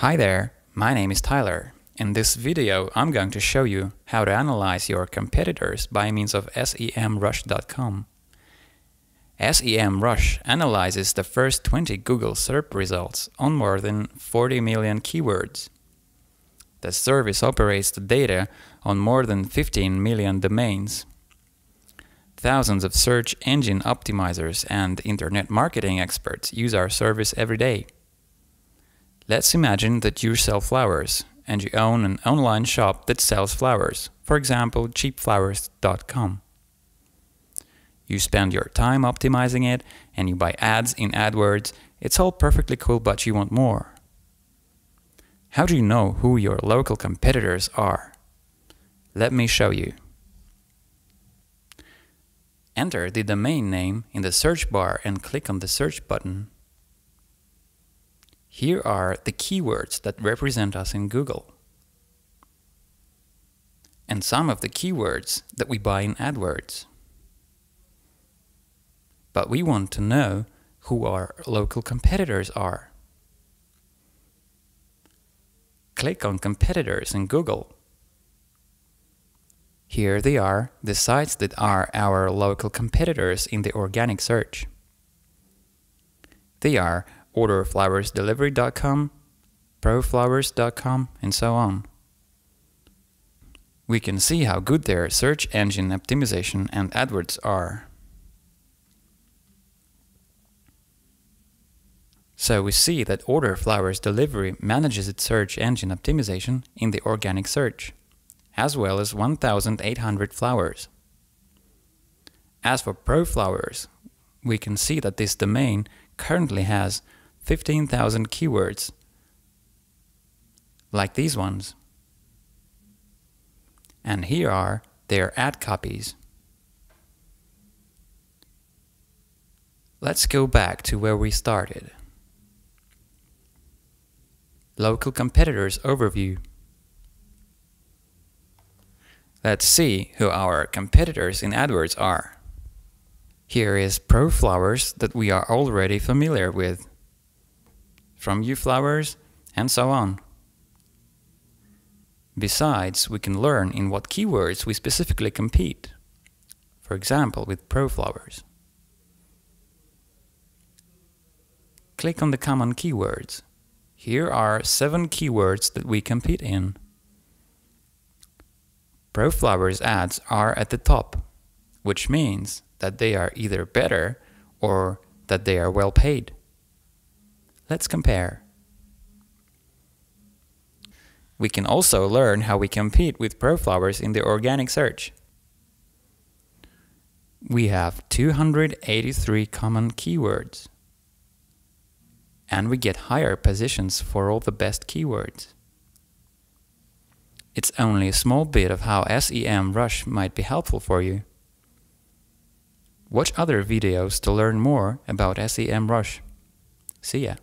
Hi there, my name is Tyler. In this video, I'm going to show you how to analyze your competitors by means of SEMrush.com. SEMrush analyzes the first 20 Google SERP results on more than 40 million keywords. The service operates the data on more than 15 million domains. Thousands of search engine optimizers and internet marketing experts use our service every day. Let's imagine that you sell flowers and you own an online shop that sells flowers, for example, cheapflowers.com. You spend your time optimizing it and you buy ads in AdWords. It's all perfectly cool, but you want more. How do you know who your local competitors are? Let me show you. Enter the domain name in the search bar and click on the search button. Here are the keywords that represent us in Google. And some of the keywords that we buy in AdWords. But we want to know who our local competitors are. Click on competitors in Google. Here they are, the sites that are our local competitors in the organic search. They are orderflowersdelivery.com, proflowers.com, and so on. We can see how good their search engine optimization and AdWords are. So we see that Order Flowers Delivery manages its search engine optimization in the organic search, as well as 1-800-Flowers. As for ProFlowers, we can see that this domain currently has 15,000 keywords, like these ones. And here are their ad copies. Let's go back to where we started. Local Competitors Overview. Let's see who our competitors in AdWords are. Here is ProFlowers that we are already familiar with From You Flowers, and so on. Besides, we can learn in what keywords we specifically compete, for example with ProFlowers. Click on the common keywords. Here are seven keywords that we compete in. ProFlowers ads are at the top, which means that they are either better or that they are well paid. Let's compare. We can also learn how we compete with ProFlowers in the organic search. We have 283 common keywords. And we get higher positions for all the best keywords. It's only a small bit of how SEMrush might be helpful for you. Watch other videos to learn more about SEMrush. See ya.